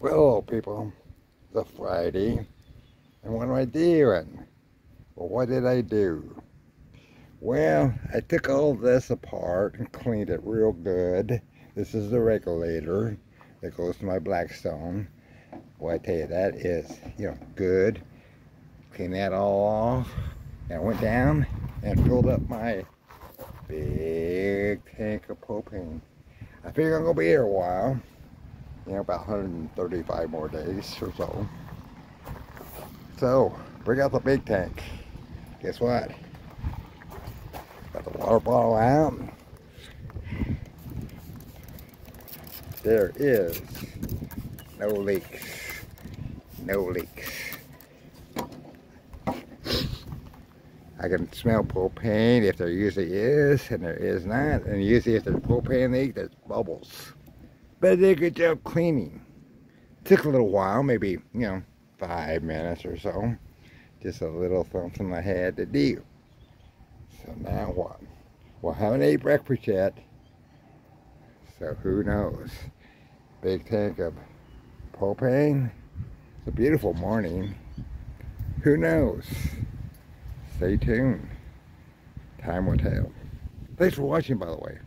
Well, people, it's a Friday, and what am I doing? Well, what did I do? Well, I took all this apart and cleaned it real good. This is the regulator that goes to my Blackstone. Well, I tell you, that is, you know, good. Clean that all off. And I went down and filled up my big tank of propane. I figure I'm going to be here a while you know, about 135 more days or so. So, bring out the big tank. Guess what? Got the water bottle out. There is no leaks. No leaks. I can smell propane if there usually is, and there is not. And usually if there's propane leak, there's bubbles. But they did a good job cleaning. Took a little while, maybe, you know, five minutes or so. Just a little something I had to do. So now what? Well, I haven't ate breakfast yet. So who knows? Big tank of propane. It's a beautiful morning. Who knows? Stay tuned. Time will tell. Thanks for watching, by the way.